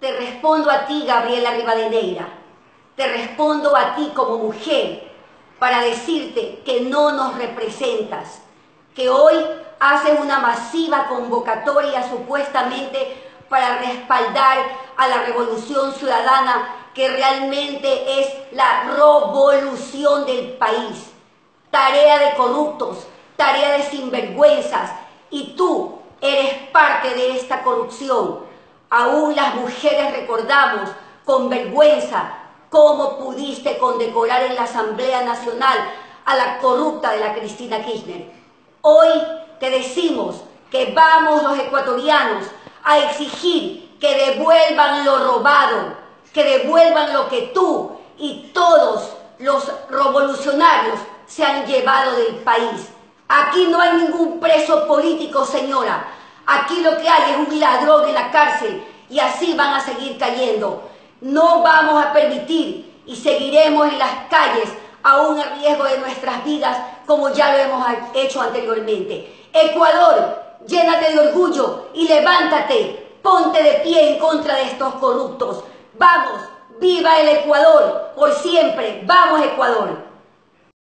te respondo a ti, Gabriela Rivadeneira, te respondo a ti como mujer para decirte que no nos representas, que hoy haces una masiva convocatoria supuestamente para respaldar a la revolución ciudadana que realmente es la revolución del país. Tarea de corruptos, tarea de sinvergüenzas, y tú eres parte de esta corrupción. Aún las mujeres recordamos con vergüenza cómo pudiste condecorar en la Asamblea Nacional a la corrupta de la Cristina Kirchner. Hoy te decimos que vamos los ecuatorianos a exigir que devuelvan lo robado, que devuelvan lo que tú y todos los revolucionarios se han llevado del país. Aquí no hay ningún preso político, señora. Aquí lo que hay es un ladrón en la cárcel y así van a seguir cayendo. No vamos a permitir y seguiremos en las calles aún a riesgo de nuestras vidas como ya lo hemos hecho anteriormente. Ecuador, llénate de orgullo y levántate, ponte de pie en contra de estos corruptos. Vamos, viva el Ecuador, por siempre, vamos Ecuador.